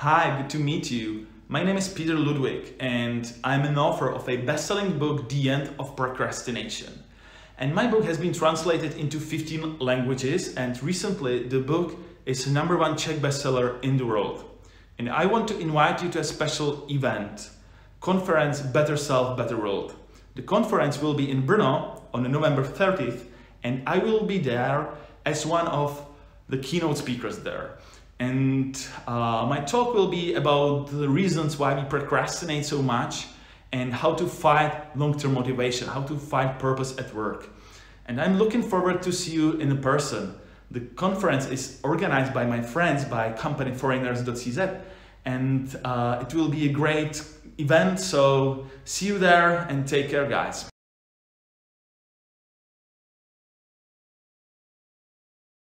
Hi, good to meet you. My name is Petr Ludwig, and I'm an author of a best selling book, The End of Procrastination. And my book has been translated into 15 languages, and recently the book is the number one Czech bestseller in the world. And I want to invite you to a special event conference Better Self, Better World. The conference will be in Brno on November 30th, and I will be there as one of the keynote speakers there. And uh, my talk will be about the reasons why we procrastinate so much and how to fight long-term motivation, how to find purpose at work. And I'm looking forward to see you in person. The conference is organized by my friends by companyforeigners.cz and uh, it will be a great event. So see you there and take care guys.